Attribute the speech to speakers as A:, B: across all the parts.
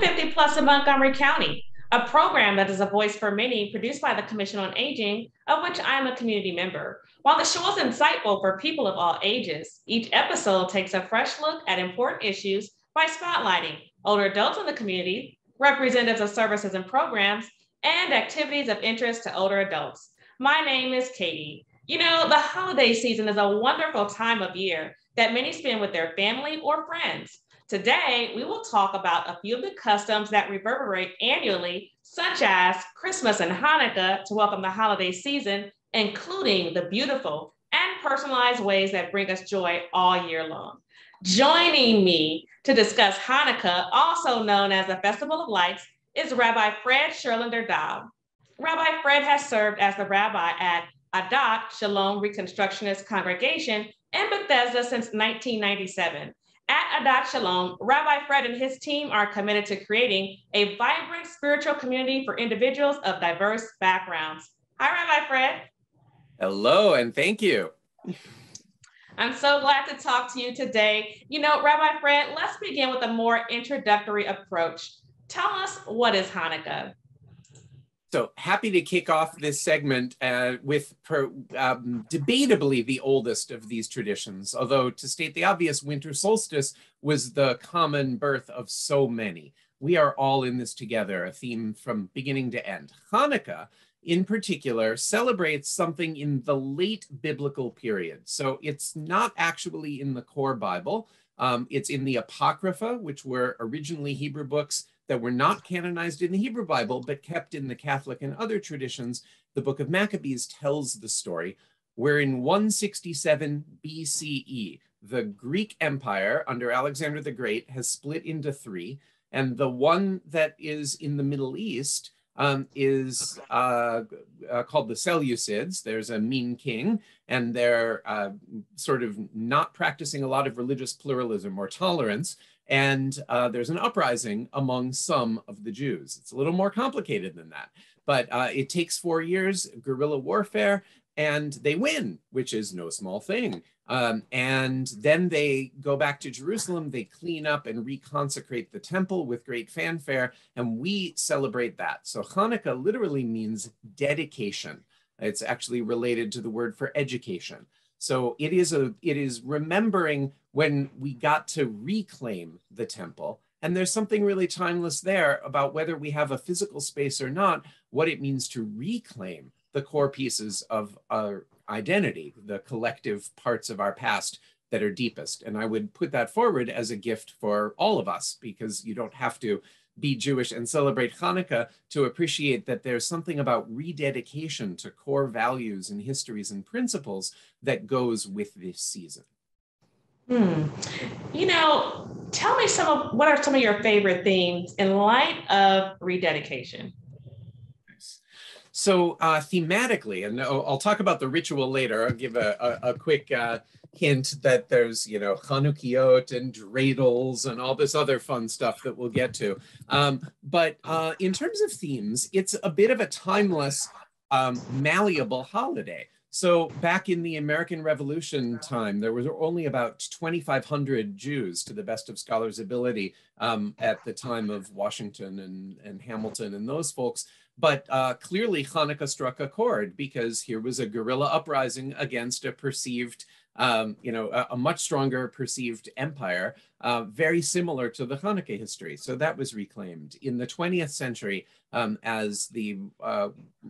A: Welcome 50 Plus in Montgomery County, a program that is a voice for many produced by the Commission on Aging, of which I am a community member. While the show is insightful for people of all ages, each episode takes a fresh look at important issues by spotlighting older adults in the community, representatives of services and programs, and activities of interest to older adults. My name is Katie. You know, the holiday season is a wonderful time of year that many spend with their family or friends. Today, we will talk about a few of the customs that reverberate annually, such as Christmas and Hanukkah to welcome the holiday season, including the beautiful and personalized ways that bring us joy all year long. Joining me to discuss Hanukkah, also known as the Festival of Lights, is Rabbi Fred Scherlinder Dobb. Rabbi Fred has served as the rabbi at Adat Shalom Reconstructionist Congregation in Bethesda since 1997 at Adat Shalom, Rabbi Fred and his team are committed to creating a vibrant spiritual community for individuals of diverse backgrounds. Hi, Rabbi Fred.
B: Hello, and thank you.
A: I'm so glad to talk to you today. You know, Rabbi Fred, let's begin with a more introductory approach. Tell us what is Hanukkah?
B: So happy to kick off this segment uh, with per, um, debatably the oldest of these traditions, although to state the obvious, winter solstice was the common birth of so many. We are all in this together, a theme from beginning to end. Hanukkah, in particular, celebrates something in the late biblical period. So it's not actually in the core Bible. Um, it's in the Apocrypha, which were originally Hebrew books that were not canonized in the Hebrew Bible, but kept in the Catholic and other traditions, the book of Maccabees tells the story, where in 167 BCE, the Greek Empire under Alexander the Great has split into three, and the one that is in the Middle East um, is uh, uh, called the Seleucids. There's a mean king, and they're uh, sort of not practicing a lot of religious pluralism or tolerance. And uh, there's an uprising among some of the Jews. It's a little more complicated than that, but uh, it takes four years, guerrilla warfare, and they win, which is no small thing. Um, and then they go back to Jerusalem, they clean up and reconsecrate the temple with great fanfare, and we celebrate that. So Hanukkah literally means dedication. It's actually related to the word for education. So it is a it is remembering when we got to reclaim the temple. And there's something really timeless there about whether we have a physical space or not, what it means to reclaim the core pieces of our identity, the collective parts of our past that are deepest. And I would put that forward as a gift for all of us because you don't have to be Jewish and celebrate Hanukkah to appreciate that there's something about rededication to core values and histories and principles that goes with this season.
A: Hmm. You know, tell me some of what are some of your favorite themes in light of rededication?
B: So uh, thematically, and I'll, talk about the ritual later. I'll give a, a, a quick uh, hint that there's, you know, Chanukiyot and dreidels and all this other fun stuff that we'll get to. Um, but uh, in terms of themes, it's a bit of a timeless, um, malleable holiday. So back in the American Revolution time, there were only about 2,500 Jews, to the best of scholars' ability, um, at the time of Washington and, and Hamilton and those folks. But uh, clearly Hanukkah struck a chord because here was a guerrilla uprising against a perceived um, you know, a, a, much stronger perceived empire, uh, very similar to the Hanukkah history. So that was reclaimed in the 20th century um, as the uh,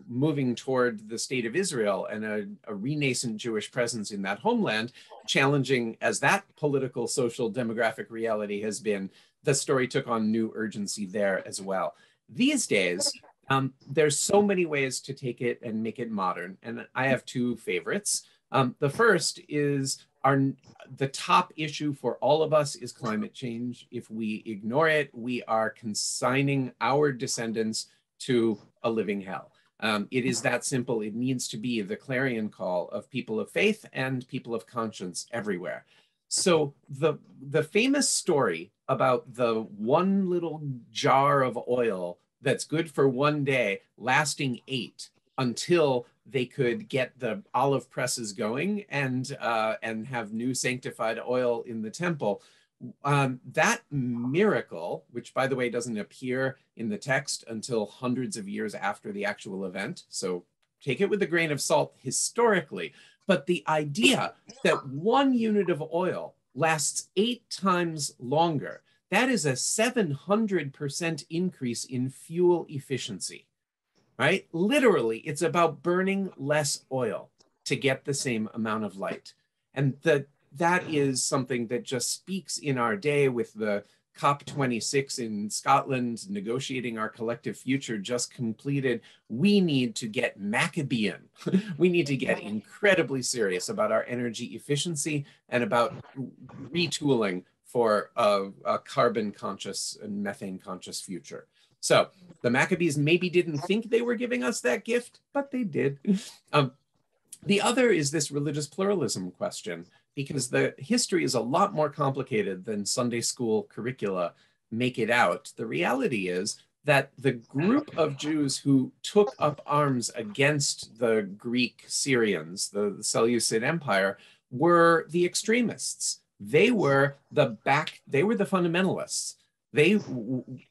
B: moving toward the state of Israel and a, a renascent Jewish presence in that homeland, challenging as that political, social, demographic reality has been, the story took on new urgency there as well. These days, um, there's so many ways to take it and make it modern, and I have two favorites. Um, the first is our the top issue for all of us is climate change. If we ignore it, we are consigning our descendants to a living hell. Um, it is that simple. It needs to be the clarion call of people of faith and people of conscience everywhere. So the the famous story about the one little jar of oil that's good for one day, lasting eight until they could get the olive presses going and uh, and have new sanctified oil in the temple. Um, that miracle, which by the way doesn't appear in the text until hundreds of years after the actual event, so take it with a grain of salt historically, but the idea that one unit of oil lasts eight times longer, that is a 700% increase in fuel efficiency, right? Literally, it's about burning less oil to get the same amount of light. And the that is something that just speaks in our day with the COP26 in Scotland negotiating our collective future just completed. We need to get Maccabean. we need to get incredibly serious about our energy efficiency and about retooling for a, a carbon conscious and methane conscious future. So the Maccabees maybe didn't think they were giving us that gift, but they did. Um, the other is this religious pluralism question because the history is a lot more complicated than Sunday school curricula make it out. The reality is that the group of Jews who took up arms against the Greek Syrians, the, the Seleucid Empire, were the extremists. They were the back, they were the fundamentalists. They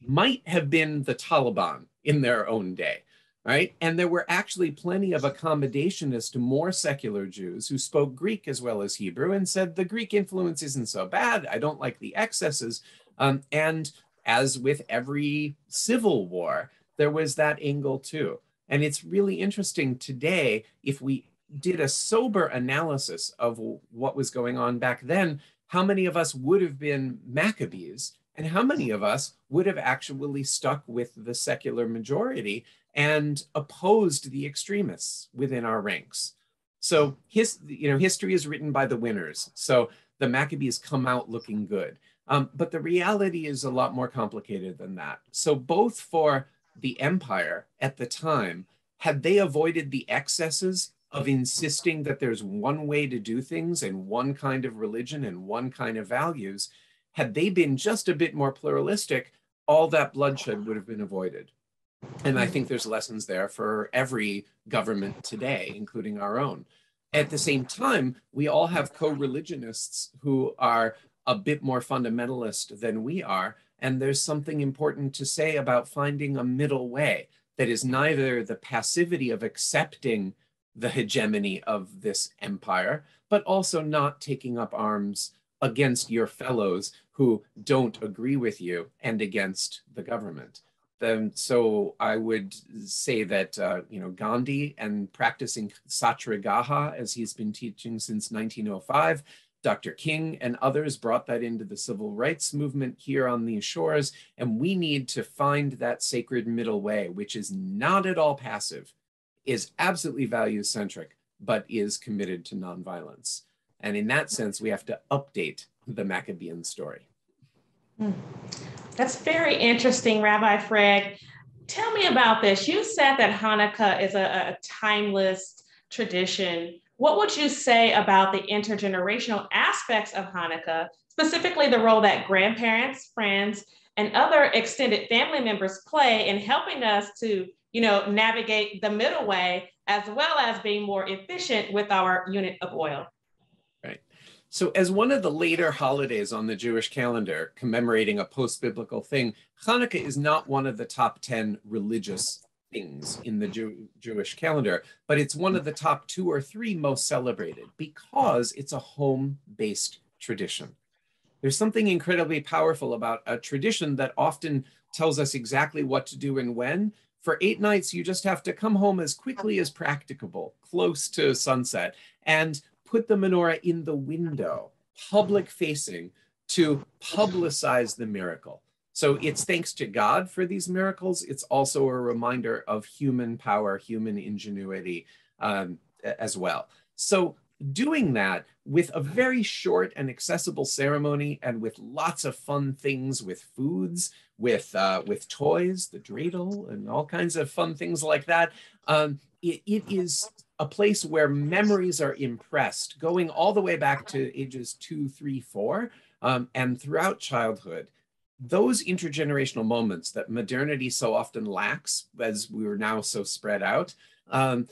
B: might have been the Taliban in their own day right? And there were actually plenty of accommodationists to more secular Jews who spoke Greek as well as Hebrew and said the Greek influence isn't so bad. I don't like the excesses. Um, and as with every civil war, there was that angle too. And it's really interesting today if we did a sober analysis of what was going on back then, how many of us would have been Maccabees and how many of us would have actually stuck with the secular majority and opposed the extremists within our ranks. So his, you know, history is written by the winners. So the Maccabees come out looking good. Um, but the reality is a lot more complicated than that. So both for the empire at the time, had they avoided the excesses of insisting that there's one way to do things and one kind of religion and one kind of values, had they been just a bit more pluralistic, all that bloodshed would have been avoided. And I think there's lessons there for every government today, including our own. At the same time, we all have co religionists who are a bit more fundamentalist than we are. And there's something important to say about finding a middle way that is neither the passivity of accepting the hegemony of this empire, but also not taking up arms against your fellows who don't agree with you and against the government. Um, so I would say that uh, you know Gandhi and practicing Satyagraha as he's been teaching since 1905. Dr. King and others brought that into the civil rights movement here on these shores, and we need to find that sacred middle way, which is not at all passive, is absolutely value centric, but is committed to nonviolence. And in that sense, we have to update the Maccabean story.
A: Hmm. That's very interesting, Rabbi Fred. Tell me about this. You said that Hanukkah is a, a timeless tradition. What would you say about the intergenerational aspects of Hanukkah, specifically the role that grandparents, friends, and other extended family members play in helping us to, you know, navigate the middle way as well as being more efficient with our unit of oil? Right.
B: So, as one of the later holidays on the Jewish calendar commemorating a post biblical thing, Hanukkah is not one of the top 10 religious things in the Jew- Jewish calendar, but it's one of the top two or three most celebrated because it's a home based tradition. There's something incredibly powerful about a tradition that often tells us exactly what to do and when. For eight nights, you just have to come home as quickly as practicable, close to sunset. And put the menorah in the window, public facing, to publicize the miracle. So it's thanks to God for these miracles. It's also a reminder of human power, human ingenuity um, as well. So doing that with a very short and accessible ceremony and with lots of fun things with foods, with uh, with toys, the dreidel, and all kinds of fun things like that. Um, it, it is a place where memories are impressed, going all the way back to ages two, three, four, um, and throughout childhood. Those intergenerational moments that modernity so often lacks, as we are now so spread out, um,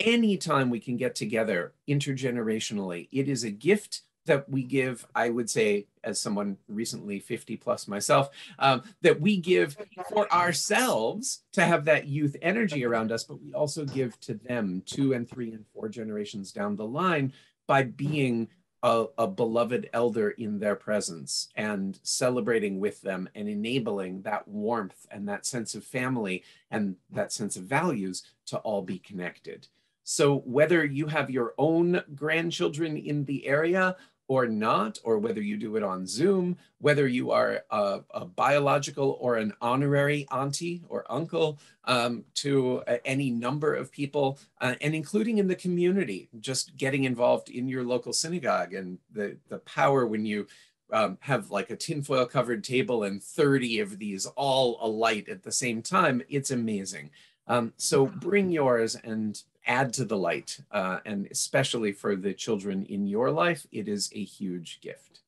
B: anytime we can get together intergenerationally, it is a gift that we give, I would say, as someone recently 50 plus myself, um, that we give for ourselves to have that youth energy around us, but we also give to them two and three and four generations down the line by being a, a, beloved elder in their presence and celebrating with them and enabling that warmth and that sense of family and that sense of values to all be connected. So, whether you have your own grandchildren in the area or not, or whether you do it on Zoom, whether you are a, a biological or an honorary auntie or uncle um, to uh, any number of people, uh, and including in the community, just getting involved in your local synagogue and the, the power when you um, have like a tinfoil covered table and 30 of these all alight at the same time, it's amazing. Um, so bring yours and add to the light, uh, and especially for the children in your life, it is a huge gift.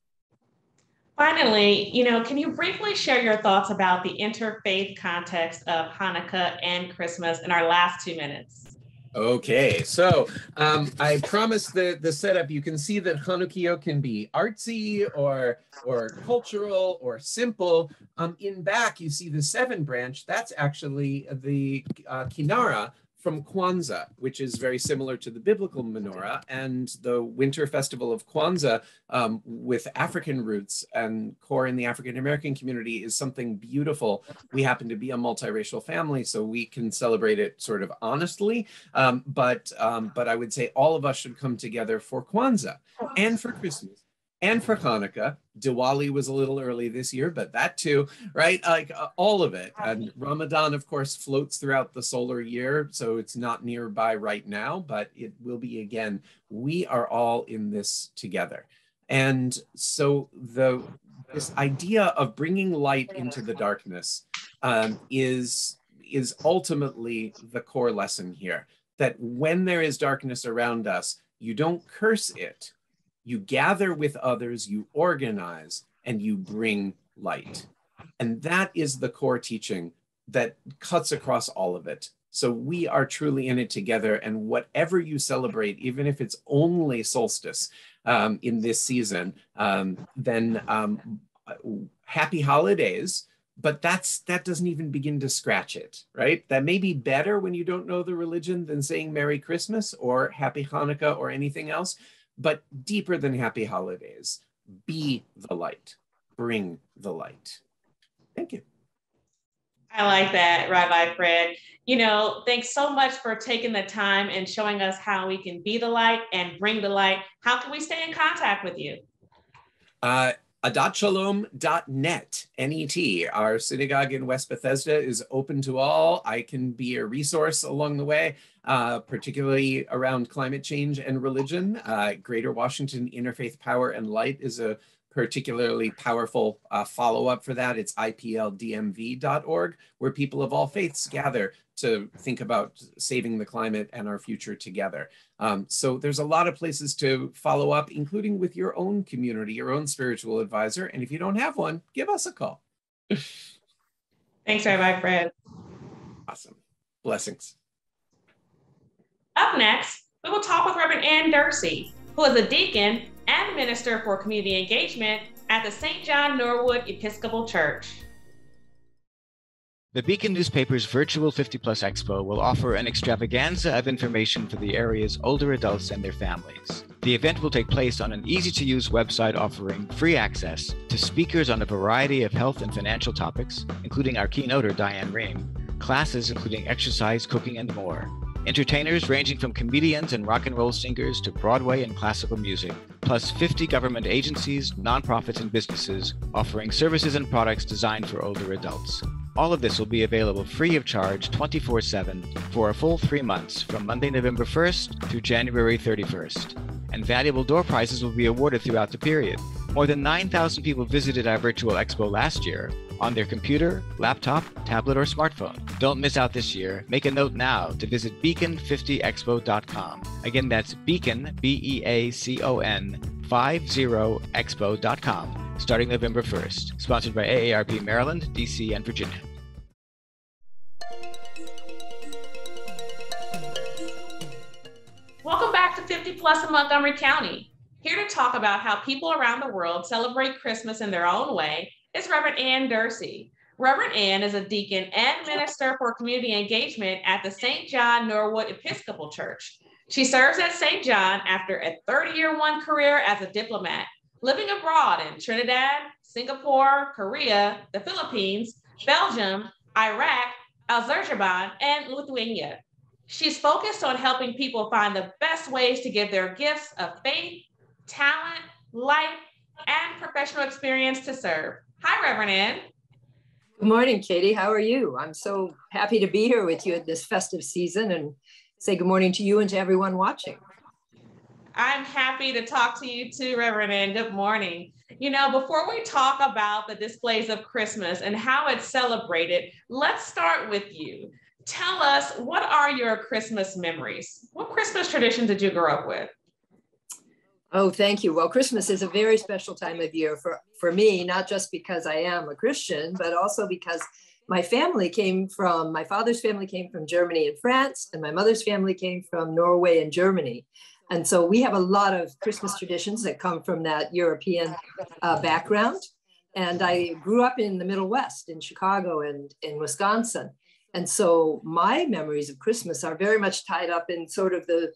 A: Finally, you know, can you briefly share your thoughts about the interfaith context of Hanukkah and Christmas in our last two minutes?
B: Okay, so um, I promised the the setup. You can see that Hanukkah can be artsy or or cultural or simple. Um, in back, you see the seven branch. That's actually the uh, Kinara, from Kwanzaa, which is very similar to the biblical menorah, and the winter festival of Kwanzaa um, with African roots and core in the African American community is something beautiful. We happen to be a multiracial family, so we can celebrate it sort of honestly. Um, but um, but I would say all of us should come together for Kwanzaa and for Christmas and for Hanukkah. Diwali was a little early this year, but that too, right? Like uh, all of it. And Ramadan, of course, floats throughout the solar year, so it's not nearby right now, but it will be again. We are all in this together. And so the this idea of bringing light into the darkness um, is is ultimately the core lesson here. That when there is darkness around us, you don't curse it, you gather with others, you organize, and you bring light. And that is the core teaching that cuts across all of it. So we are truly in it together. And whatever you celebrate, even if it's only solstice um, in this season, um, then um, happy holidays. But that's that doesn't even begin to scratch it, right? That may be better when you don't know the religion than saying Merry Christmas or Happy Hanukkah or anything else but deeper than happy holidays. Be the light, bring the light. Thank you.
A: I like that, Rabbi Fred. You know, thanks so much for taking the time and showing us how we can be the light and bring the light. How can we stay in contact with you?
B: Uh, adatshalom.net, N-E-T. Our synagogue in West Bethesda is open to all. I can be a resource along the way, uh, particularly around climate change and religion. Uh, Greater Washington Interfaith Power and Light is a particularly powerful uh, follow-up for that. It's ipldmv.org, where people of all faiths gather to think about saving the climate and our future together. Um, so there's a lot of places to follow up, including with your own community, your own spiritual advisor. And if you don't have one, give us a call.
A: Thanks, Rabbi Fred.
B: Awesome. Blessings.
A: Up next, we will talk with Reverend Anne Derse, who is a deacon and minister for community engagement at the St. John Norwood Episcopal Church.
C: The Beacon newspaper's virtual 50 Plus Expo will offer an extravaganza of information for the area's older adults and their families. The event will take place on an easy to use website offering free access to speakers on a variety of health and financial topics, including our keynoter Diane Rehm, classes including exercise, cooking, and more. Entertainers ranging from comedians and rock and roll singers to Broadway and classical music, plus 50 government agencies, nonprofits, and businesses offering services and products designed for older adults. All of this will be available free of charge 24 7 for a full three months from Monday, November 1st through January 31st. And valuable door prizes will be awarded throughout the period. More than 9,000 people visited our virtual expo last year, on their computer, laptop, tablet, or smartphone. Don't miss out this year. Make a note now to visit beacon50expo.com. Again, that's beacon, B E A C O N, 50expo.com, starting November 1st. Sponsored by AARP Maryland, DC, and Virginia.
A: Welcome back to 50 Plus in Montgomery County. Here to talk about how people around the world celebrate Christmas in their own way is Reverend Anne Derse. Reverend Anne is a deacon and minister for community engagement at the St. John Norwood Episcopal Church. She serves at St. John after a 30 year one career as a diplomat, living abroad in Trinidad, Singapore, Korea, the Philippines, Belgium, Iraq, Azerbaijan, and Lithuania. She's focused on helping people find the best ways to give their gifts of faith, talent, life, and professional experience to serve. Hi, Reverend Anne.
D: Good morning, Katie. How are you? I'm so happy to be here with you at this festive season and say good morning to you and to everyone watching.
A: I'm happy to talk to you too, Reverend Anne. Good morning. You know, before we talk about the displays of Christmas and how it's celebrated, let's start with you. Tell us, what are your Christmas memories? What Christmas tradition did you grow up with?
D: Oh, thank you. Well, Christmas is a very special time of year for, for me, not just because I am a Christian, but also because my family came from, my father's family came from Germany and France, and my mother's family came from Norway and Germany. And so we have a lot of Christmas traditions that come from that European uh, background. And I grew up in the Middle West, in Chicago and in Wisconsin. And so my memories of Christmas are very much tied up in sort of the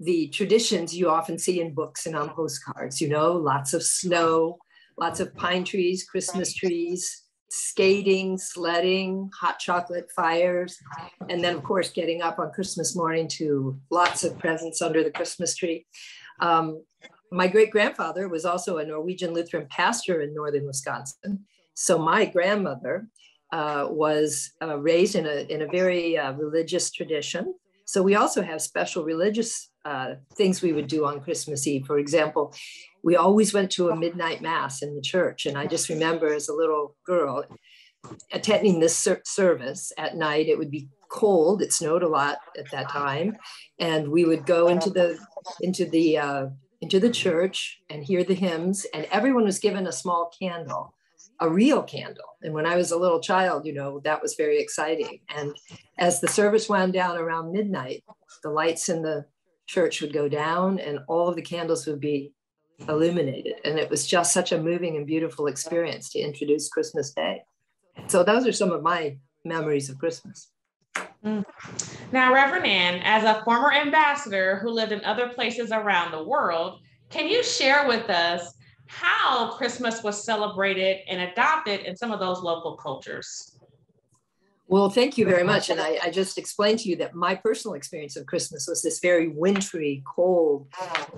D: the traditions you often see in books and on postcards, you know, lots of snow, lots of pine trees, Christmas trees, skating, sledding, hot chocolate fires, and then, of course, getting up on Christmas morning to lots of presents under the Christmas tree. Um, my great grandfather was also a Norwegian Lutheran pastor in northern Wisconsin. So my grandmother uh, was uh, raised in a, in a very uh, religious tradition. So we also have special religious uh, things we would do on Christmas Eve. For example, we always went to a midnight mass in the church. And I just remember as a little girl attending this ser- service at night. It would be cold. It snowed a lot at that time. And we would go into the, into the, uh, into the church and hear the hymns and everyone was given a small candle a real candle. And when I was a little child, you know, that was very exciting. And as the service wound down around midnight, the lights in the church would go down and all of the candles would be illuminated. And it was just such a moving and beautiful experience to introduce Christmas Day. So those are some of my memories of Christmas.
A: Mm. Now, Reverend Anne, as a former ambassador who lived in other places around the world, can you share with us how Christmas was celebrated and adopted in some of those local cultures?
D: Well, thank you very much. And I, I, just explained to you that my personal experience of Christmas was this very wintry, cold,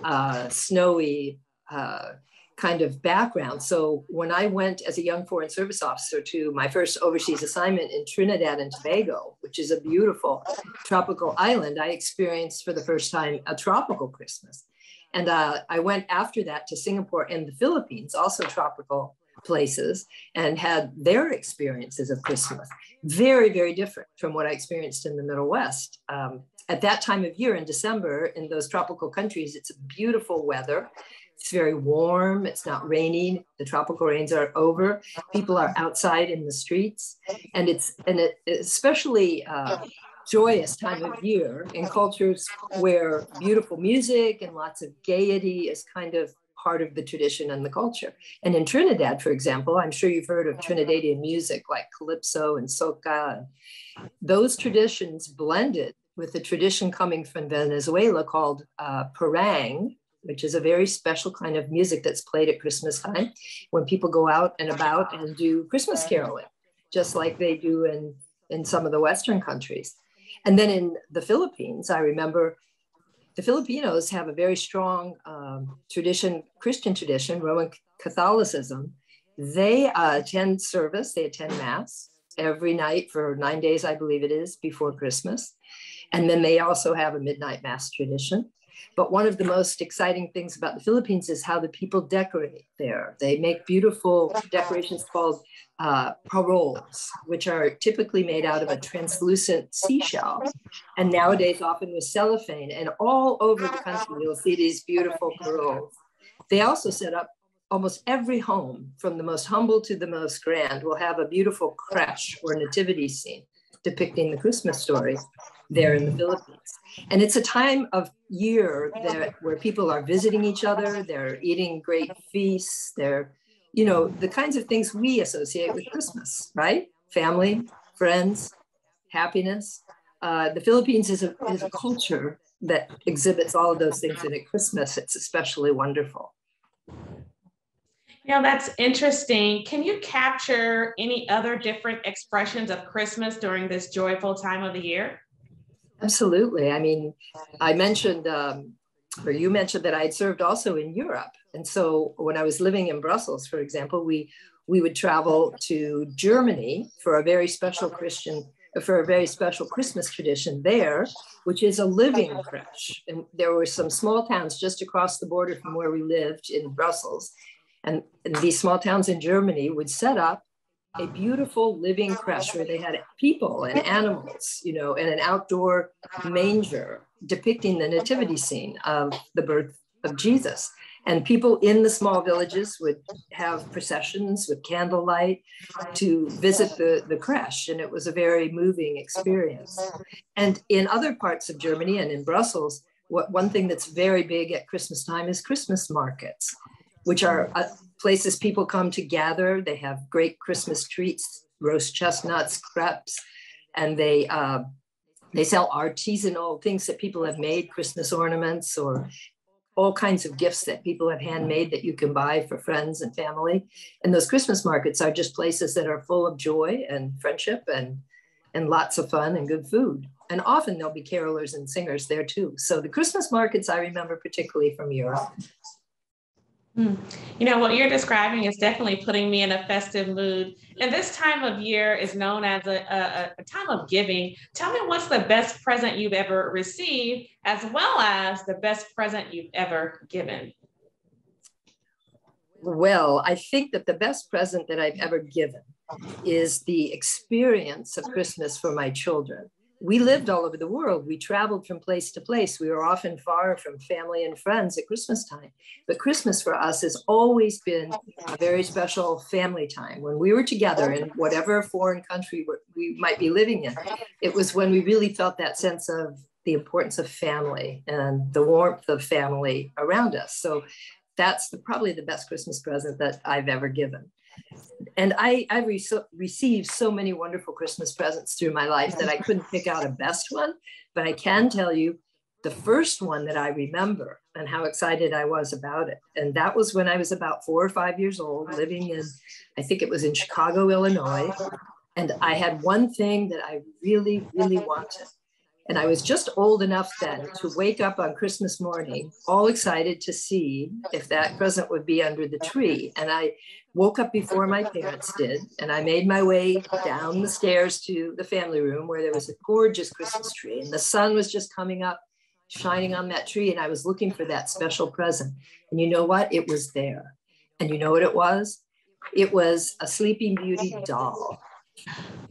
D: uh, snowy uh, kind of background. So when I went as a young foreign service officer to my first overseas assignment in Trinidad and Tobago, which is a beautiful tropical island, I experienced for the first time a tropical Christmas. And uh, I went after that to Singapore and the Philippines, also tropical places and had their experiences of Christmas. Very, very different from what I experienced in the Middle West. Um, at that time of year in December, in those tropical countries, it's beautiful weather. It's very warm. It's not raining. The tropical rains are over. People are outside in the streets, and it's and it, especially uh, joyous time of year in cultures where beautiful music and lots of gaiety is kind of part of the tradition and the culture. And in Trinidad, for example, I'm sure you've heard of Trinidadian music like calypso and soca. Those traditions blended with the tradition coming from Venezuela called uh, parang, which is a very special kind of music that's played at Christmas time when people go out and about and do Christmas caroling, just like they do in, in some of the Western countries. And then in the Philippines, I remember the Filipinos have a very strong um, tradition, Christian tradition, Roman Catholicism. They uh, attend service, they attend Mass every night for nine days, I believe it is, before Christmas. And then they also have a midnight Mass tradition. But one of the most exciting things about the Philippines is how the people decorate there. They make beautiful decorations called uh, paroles, which are typically made out of a translucent seashell, and nowadays often with cellophane. And all over the country, you'll see these beautiful paroles. They also set up almost every home, from the most humble to the most grand, will have a beautiful creche or nativity scene depicting the Christmas story there in the Philippines. And it's a time of year that where people are visiting each other, they're eating great feasts, they're, you know, the kinds of things we associate with Christmas, right? Family, friends, happiness. Uh, the Philippines is a, is a culture that exhibits all of those things, and at Christmas, it's especially wonderful.
A: You know, that's interesting. Can you capture any other different expressions of Christmas during this joyful time of the year?
D: Absolutely. I mean, I mentioned, um, or you mentioned that I had served also in Europe. And so when I was living in Brussels, for example, we, we would travel to Germany for a very special Christian, for a very special Christmas tradition there, which is a living creche. And there were some small towns just across the border from where we lived in Brussels. And, these small towns in Germany would set up a beautiful living creche where they had people and animals, you know, and an outdoor manger depicting the nativity scene of the birth of Jesus. And people in the small villages would have processions with candlelight to visit the, the creche. And it was a very moving experience. And in other parts of Germany and in Brussels, what, one thing that's very big at Christmas time is Christmas markets which are uh, places people come to gather. They have great Christmas treats, roast chestnuts, crepes, and they uh, they sell artisanal things that people have made, Christmas ornaments or all kinds of gifts that people have handmade that you can buy for friends and family. And those Christmas markets are just places that are full of joy and friendship and and lots of fun and good food. And often there'll be carolers and singers there too. So the Christmas markets I remember particularly from Europe.
A: Hmm. You know, what you're describing is definitely putting me in a festive mood. And this time of year is known as a, a, a, time of giving. Tell me what's the best present you've ever received, as well as the best present you've ever given.
D: Well, I think that the best present that I've ever given is the experience of Christmas for my children we lived all over the world. We traveled from place to place. We were often far from family and friends at Christmas time. But Christmas for us has always been a very special family time. When we were together in whatever foreign country we might be living in, it was when we really felt that sense of the importance of family and the warmth of family around us. So that's the, probably the best Christmas present that I've ever given and I, I re- received so many wonderful Christmas presents through my life that I couldn't pick out a best one, but I can tell you the first one that I remember and how excited I was about it. And that was when I was about four or five years old, living in, I think it was in Chicago, Illinois. And I had one thing that I really, really wanted. And I was just old enough then to wake up on Christmas morning, all excited to see if that present would be under the tree. And I woke up before my parents did, and I made my way down the stairs to the family room where there was a gorgeous Christmas tree, and the sun was just coming up, shining on that tree. And I was looking for that special present. And you know what? It was there. And you know what it was? It was a Sleeping Beauty doll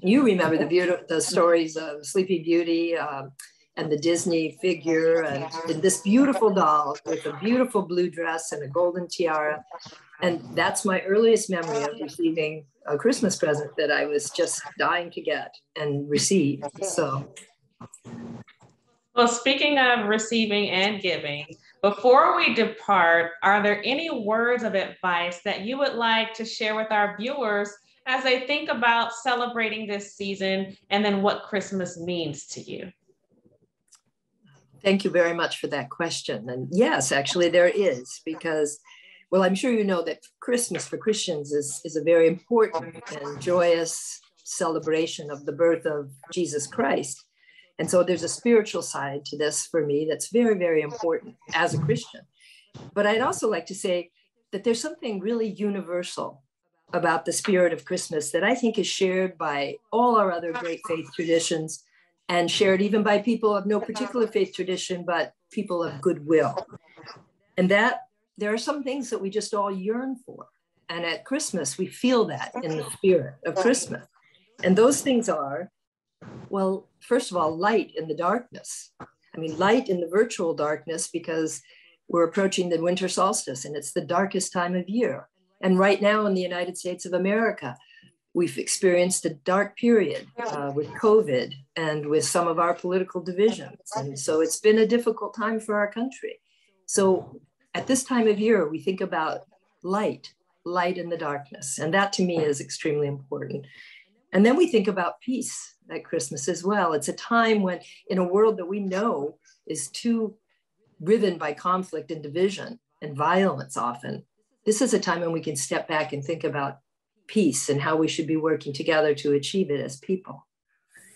D: you remember the beautiful the stories of Sleeping Beauty um, and the Disney figure and, and, this beautiful doll with a beautiful blue dress and a golden tiara. And that's my earliest memory of receiving a Christmas present that I was just dying to get and receive. So.
A: Well, speaking of receiving and giving, before we depart, are there any words of advice that you would like to share with our viewers as they think about celebrating this season and then what Christmas means to you?
D: Thank you very much for that question. And yes, actually, there is, because, well, I'm sure you know that Christmas for Christians is, is a very important and joyous celebration of the birth of Jesus Christ. And so there's a spiritual side to this for me that's very, very important as a Christian. But I'd also like to say that there's something really universal about the spirit of Christmas that I think is shared by all our other great faith traditions and shared even by people of no particular faith tradition, but people of goodwill. And that there are some things that we just all yearn for. And at Christmas, we feel that in the spirit of Christmas. And those things are, well, first of all, light in the darkness. I mean, light in the virtual darkness because we're approaching the winter solstice and it's the darkest time of year. And right now in the United States of America, We've experienced a dark period uh, with COVID and with some of our political divisions. And so it's been a difficult time for our country. So at this time of year, we think about light, light in the darkness. And that to me is extremely important. And then we think about peace at Christmas as well. It's a time when, in a world that we know is too riven by conflict and division and violence often, this is a time when we can step back and think about peace and how we should be working together to achieve it as people.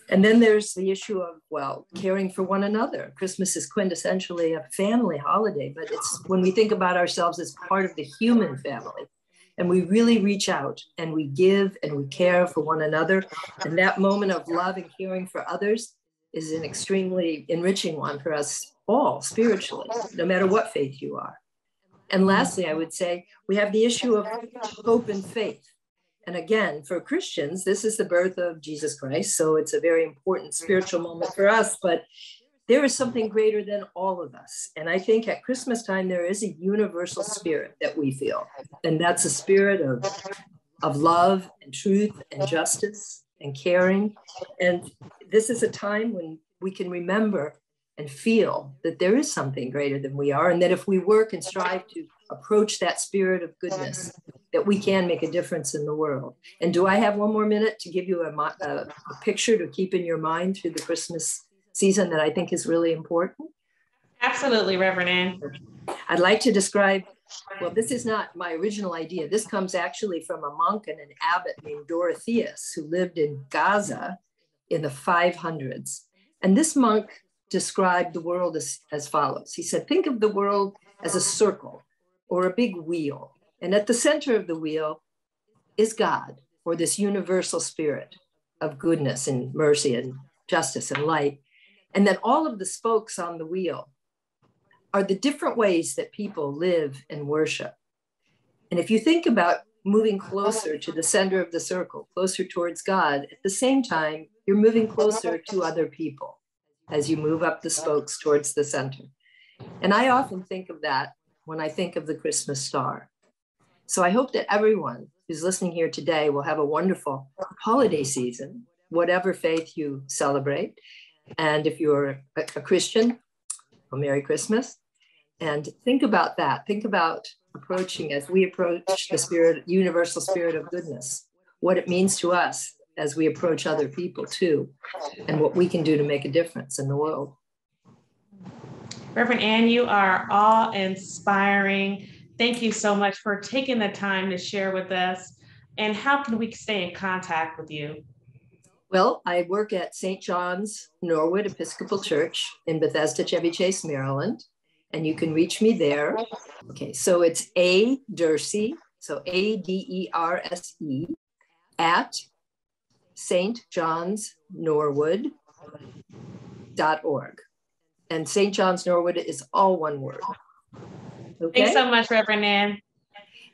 D: And then there's the issue of, well, caring for one another. Christmas is quintessentially a family holiday, but it's when we think about ourselves as part of the human family and we really reach out and we give and we care for one another. And that moment of love and caring for others is an extremely enriching one for us all spiritually, no matter what faith you are. And lastly, I would say we have the issue of hope and faith. And again, for Christians, this is the birth of Jesus Christ. So it's a very important mm. spiritual moment for us, but there is something greater than all of us. And I think at Christmas time, there is a universal spirit that we feel. And that's a spirit of, of love and truth and justice and caring. And this is a time when we can remember and feel that there is something greater than we are, and that if we work and strive to approach that spirit of goodness, that we can make a difference in the world. And do I have one more minute to give you a, a, a picture to keep in your mind through the Christmas season that I think is really important?
A: Absolutely, Reverend Anne.
D: I'd like to describe, well, this is not my original idea. This comes actually from a monk and an abbot named Dorotheus who lived in Gaza in the 500s. And this monk described the world as, as follows He said, Think of the world as a circle or a big wheel. And at the center of the wheel is God, or this universal spirit of goodness and mercy and justice and light. And then all of the spokes on the wheel are the different ways that people live and worship. And if you think about moving closer to the center of the circle, closer towards God, at the same time, you're moving closer to other people as you move up the spokes towards the center. And I often think of that when I think of the Christmas star. So I hope that everyone who's listening here today will have a wonderful holiday season, whatever faith you celebrate. And if you're a, a Christian, well, Merry Christmas. And think about that. Think about approaching as we approach the spirit, universal spirit of goodness, what it means to us as we approach other people too, and what we can do to make a difference in the world.
A: Reverend Anne, you are all inspiring. Thank you so much for taking the time to share with us. And how can we stay in contact with you?
D: Well, I work at St. John's Norwood Episcopal Church in Bethesda, Chevy Chase, Maryland, and you can reach me there. Okay, so it's A Derse, so A D E R S E, at St. John's Norwood.org. And St. John's Norwood is all one word.
A: Okay? Thanks so much, Reverend Anne.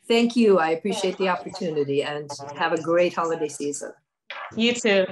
D: Thank you. I appreciate the opportunity and have a great holiday season.
A: You too.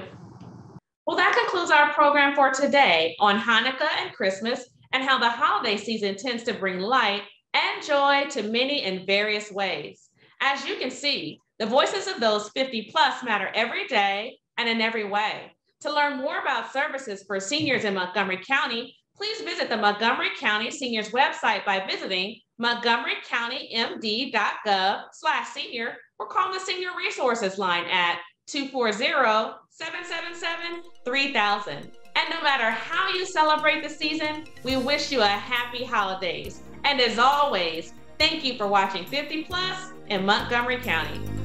A: Well, that concludes our program for today on Hanukkah and Christmas and how the holiday season tends to bring light and joy to many in various ways. As you can see, the voices of those 50 plus matter every day and in every way. To learn more about services for seniors in Montgomery County, please visit the Montgomery County Seniors website by visiting montgomerycountymd.gov slash senior or call the Senior Resources line at 240-777-3000. And no matter how you celebrate the season, we wish you a happy holidays. And as always, thank you for watching 50 Plus in Montgomery County.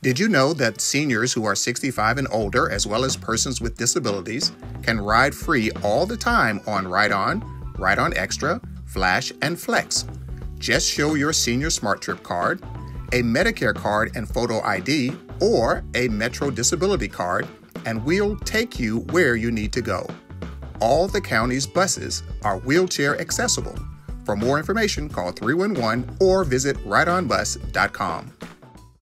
E: Did you know that seniors who are 65 and older, as well as persons with disabilities, can ride free all the time on Ride On, Ride On Extra, Flash, and Flex? Just show your senior SmarTrip card, a Medicare card and photo ID, or a Metro Disability card, and we'll take you where you need to go. All the county's buses are wheelchair accessible. For more information, call 311 or visit rideonbus.com.